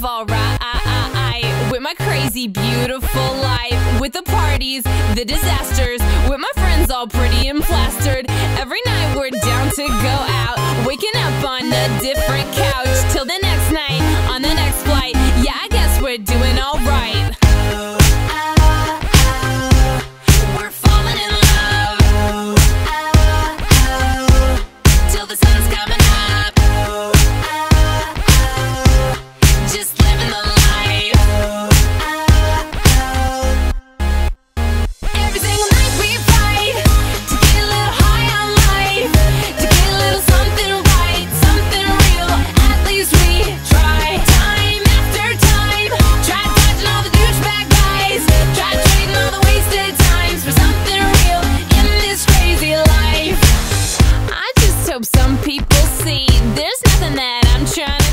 live alright with my crazy, beautiful life. With the parties, the disasters, with my friends all pretty and plastered. Every night we're down to go out, waking up on a different couch till the next night on the next flight. Yeah, I guess we're doing alright. We're falling in love. Till the sun's Hope some people see there's nothing that I'm trying to.